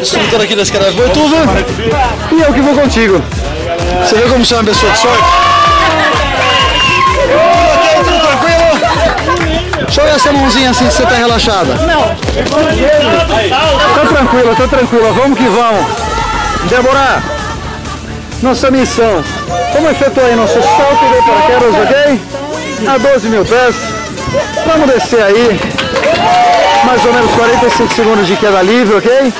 Instrutor aqui da Escreve Boituva. E eu que vou contigo. Você vê como você é uma pessoa de sorte? Ok, tudo tranquilo? Deixa eu ver essa mãozinha assim que você tá relaxada. Não. Tá tranquila, tá tranquila. Vamos que vamos. Débora, nossa missão. Vamos efetuar aí nosso salto de paraquedas, ok? A 12 mil pés. Vamos descer aí. Mais ou menos 45 segundos de queda livre, ok?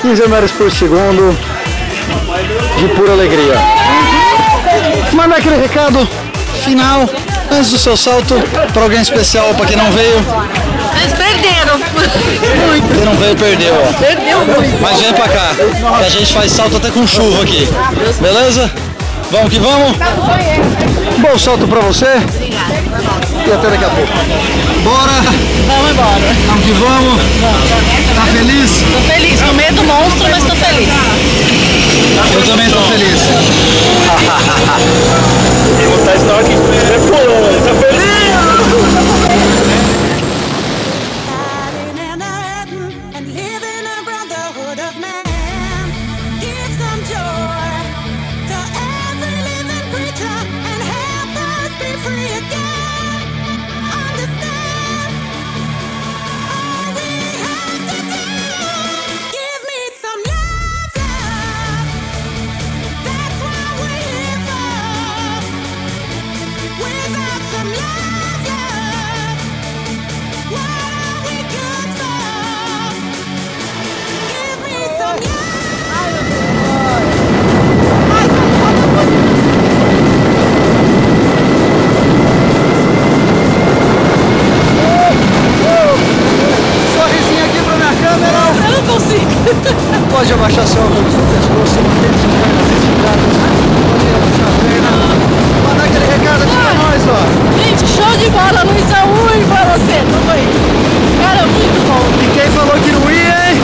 15 metros por segundo de pura alegria. Manda aquele recado final antes do seu salto para alguém especial, para quem não veio. Eles perderam. Quem não veio perdeu, ó. Perdeu muito. Mas vem pra cá, que a gente faz salto até com chuva aqui. Beleza? Vamos que vamos? Bom salto pra você. E até daqui a pouco. Bora! Vamos embora. Vamos que vamos. Tá feliz? Tô feliz. No meio do monstro, mas tô feliz. Eu também tô feliz. De bola, Luísa Ui pra você. Tamo aí. Cara, muito bom. E quem falou que não ia, hein?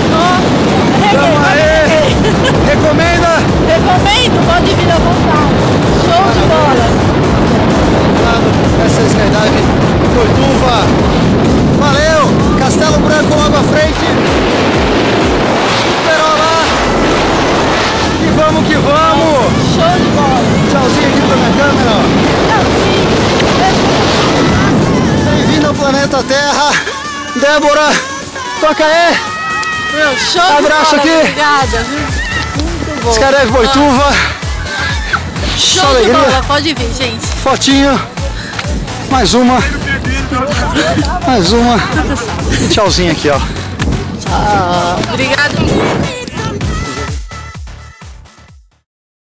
Tamo arreguei, aí. arreguei. Recomenda? Recomendo, pode vir à vontade. Show de bola. Essa é a Skydive Boituva. Valeu! Castelo Branco logo à frente. Perola. E vamos que vamos! Show de bola. Tchauzinho aqui pra minha câmera. ó. Planeta Terra. Débora, toca aí. Meu, show Abraço aqui. Obrigada? Muito bom. Skydive Boituva. Show Só de alegria. bola, pode vir, gente. Fotinho. Mais uma. Mais uma. E tchauzinho aqui, ó. Obrigada.